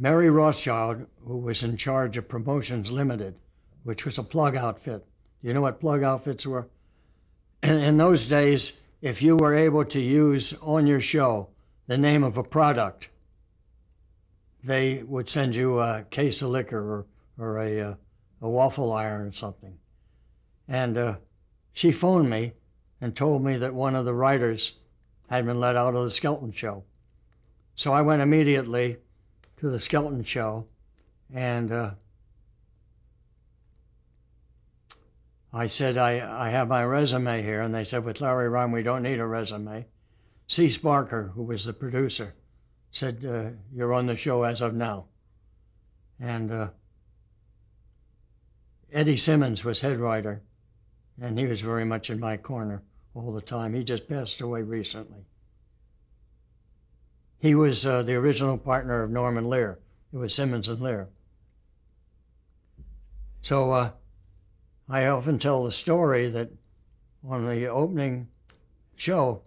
Mary Rothschild, who was in charge of Promotions Limited, which was a plug outfit. You know what plug outfits were? In those days, if you were able to use on your show the name of a product, they would send you a case of liquor or, or a, uh, a waffle iron or something. And uh, she phoned me and told me that one of the writers had been let out of the Skelton show. So I went immediately to the Skelton show and uh, I said, I, I have my resume here. And they said, with Larry Rhine, we don't need a resume. Cecil Barker, who was the producer, said, uh, You're on the show as of now. And uh, Eddie Simmons was head writer, and he was very much in my corner all the time. He just passed away recently. He was uh, the original partner of Norman Lear. It was Simmons and Lear. So uh, I often tell the story that on the opening show,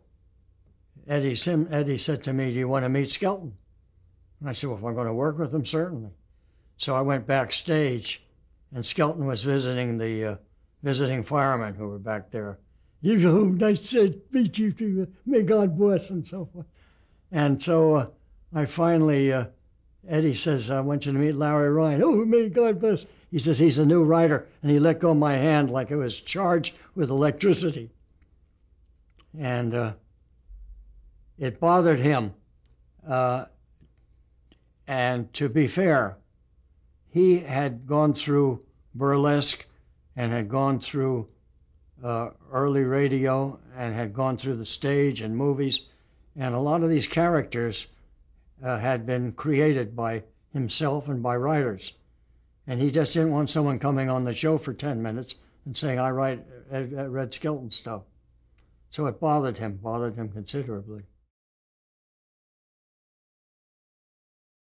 Eddie, Sim, Eddie said to me, Do you want to meet Skelton? And I said, Well, if I'm going to work with him, certainly. So I went backstage, and Skelton was visiting the uh, visiting firemen who were back there. You know, nice to meet you. Too. May God bless, and so forth. And so uh, I finally, uh, Eddie says, I want you to meet Larry Rhine. Oh, may God bless. He says he's a new writer, and he let go my hand like it was charged with electricity. And uh, it bothered him. Uh, and to be fair, he had gone through burlesque and had gone through uh, early radio and had gone through the stage and movies. And a lot of these characters uh, had been created by himself and by writers. And he just didn't want someone coming on the show for 10 minutes and saying, I write Ed, Ed Red Skelton stuff. So it bothered him, bothered him considerably.